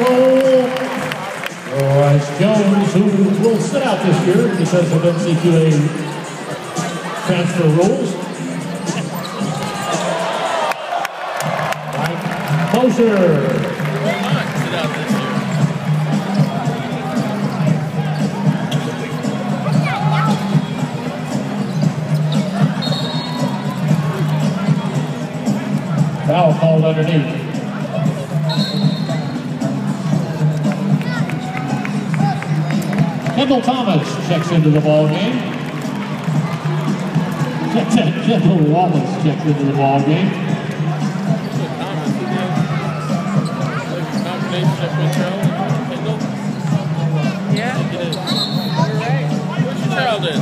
goal. Bryce Jones, who will sit out this year because of NCAA transfer rules. Mike Moser. Foul called underneath. Kendall Thomas checks into the ball game. Kendall Wallace checks into the ball game. Yeah. You're. Where's your child in?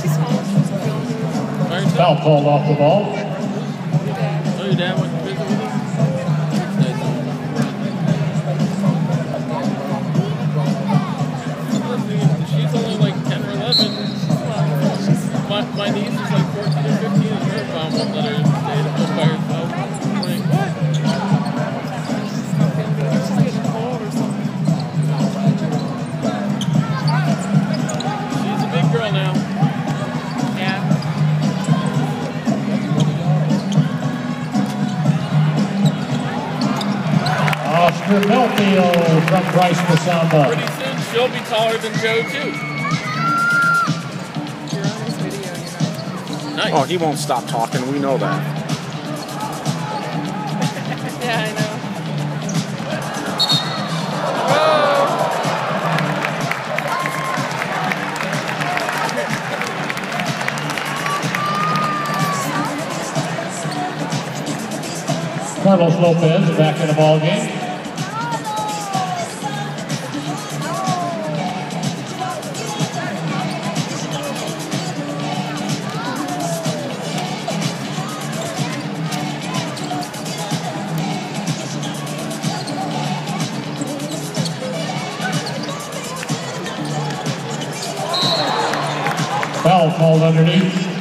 She's home. Foul called off the ball. Oh, your dad went to visit with Oscar Bellfield from Brice Massamba. Pretty soon she'll be taller than Joe too. You're on this video, you know. Nice. Oh, he won't stop talking. We know that. Yeah, I know. Carlos Lopez back in the ball game. Foul called underneath.